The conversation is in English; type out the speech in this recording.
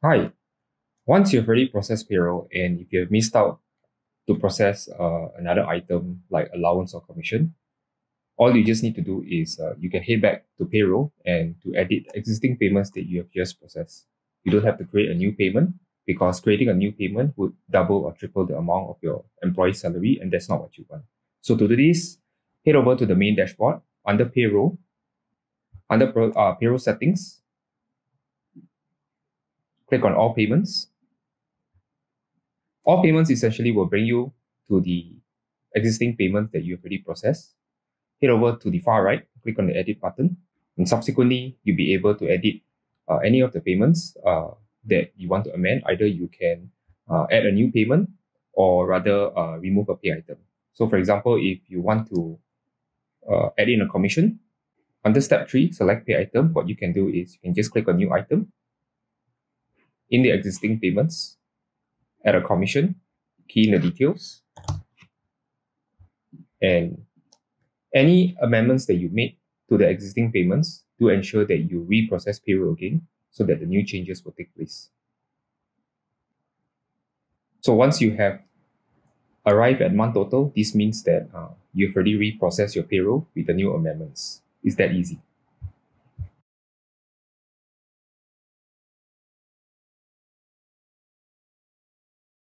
Hi. Once you've already processed payroll and if you have missed out to process uh, another item like allowance or commission, all you just need to do is uh, you can head back to payroll and to edit existing payments that you have just processed. You don't have to create a new payment because creating a new payment would double or triple the amount of your employee salary and that's not what you want. So to do this, head over to the main dashboard under payroll, under uh, payroll settings, click on all payments. All payments essentially will bring you to the existing payments that you have already processed. Head over to the far right, click on the edit button, and subsequently you'll be able to edit uh, any of the payments uh, that you want to amend. Either you can uh, add a new payment or rather uh, remove a pay item. So for example, if you want to uh, add in a commission, under step three, select pay item, what you can do is you can just click on new item in the existing payments, add a commission, key in the details, and any amendments that you make to the existing payments to ensure that you reprocess payroll again so that the new changes will take place. So once you have arrived at month total, this means that uh, you've already reprocessed your payroll with the new amendments. It's that easy.